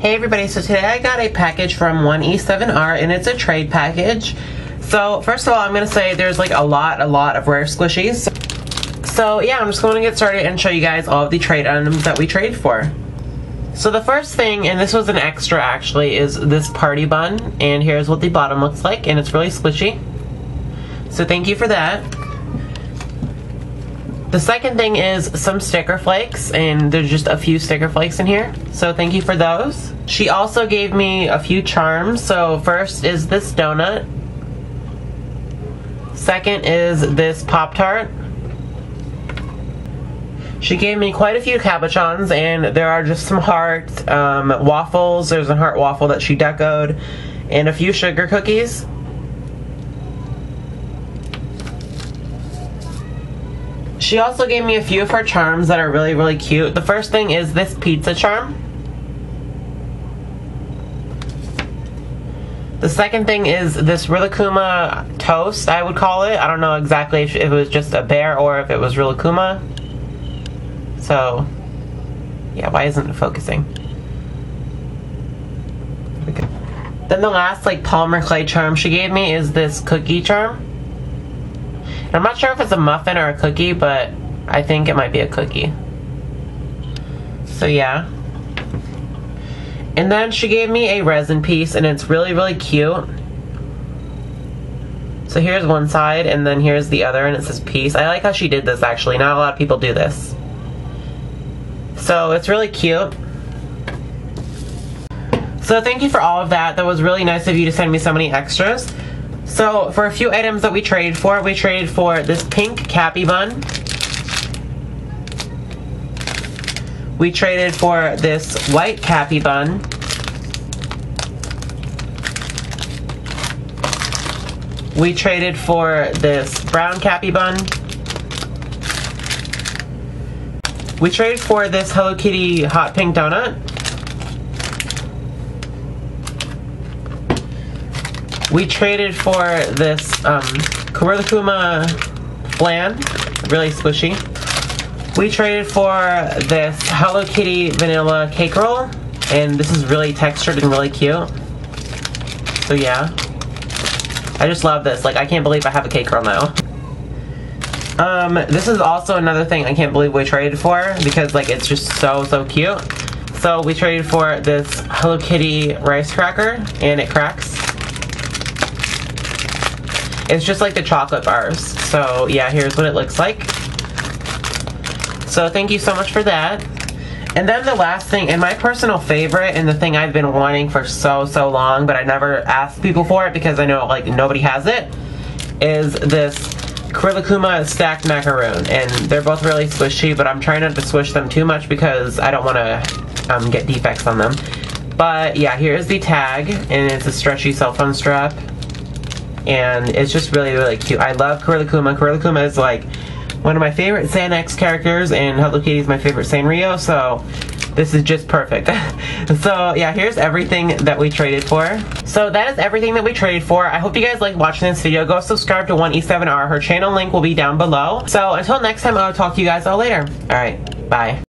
Hey everybody, so today I got a package from 1E7R and it's a trade package. So first of all, I'm going to say there's like a lot, a lot of rare squishies. So yeah, I'm just going to get started and show you guys all of the trade items that we trade for. So the first thing, and this was an extra actually, is this party bun. And here's what the bottom looks like, and it's really squishy. So thank you for that. The second thing is some sticker flakes, and there's just a few sticker flakes in here. So thank you for those. She also gave me a few charms. So first is this donut. Second is this Pop-Tart. She gave me quite a few cabochons, and there are just some heart um, waffles. There's a heart waffle that she decoed, and a few sugar cookies. She also gave me a few of her charms that are really, really cute. The first thing is this pizza charm. The second thing is this Rilakkuma toast, I would call it. I don't know exactly if it was just a bear or if it was Rilakkuma. So, yeah, why isn't it focusing? Then the last, like, polymer clay charm she gave me is this cookie charm. I'm not sure if it's a muffin or a cookie, but I think it might be a cookie. So yeah. And then she gave me a resin piece, and it's really, really cute. So here's one side, and then here's the other, and it says peace. I like how she did this, actually. Not a lot of people do this. So it's really cute. So thank you for all of that. That was really nice of you to send me so many extras. So for a few items that we traded for, we traded for this pink Cappy Bun. We traded for this white Cappy Bun. We traded for this brown Cappy Bun. We traded for this Hello Kitty hot pink donut. We traded for this um, Kuma flan, really squishy. We traded for this Hello Kitty vanilla cake roll, and this is really textured and really cute. So yeah. I just love this. Like, I can't believe I have a cake roll now. Um, this is also another thing I can't believe we traded for because, like, it's just so, so cute. So we traded for this Hello Kitty rice cracker, and it cracks. It's just like the chocolate bars. So yeah, here's what it looks like. So thank you so much for that. And then the last thing, and my personal favorite, and the thing I've been wanting for so, so long, but I never asked people for it because I know like nobody has it, is this Rilakkuma stacked macaroon. And they're both really squishy, but I'm trying not to swish them too much because I don't want to um, get defects on them. But yeah, here's the tag, and it's a stretchy cell phone strap and it's just really, really cute. I love Rilakkuma. Rilakkuma is like one of my favorite San-X characters, and Hello Kitty is my favorite Sanrio, so this is just perfect. so yeah, here's everything that we traded for. So that is everything that we traded for. I hope you guys liked watching this video. Go subscribe to 1E7R. Her channel link will be down below. So until next time, I'll talk to you guys all later. Alright, bye.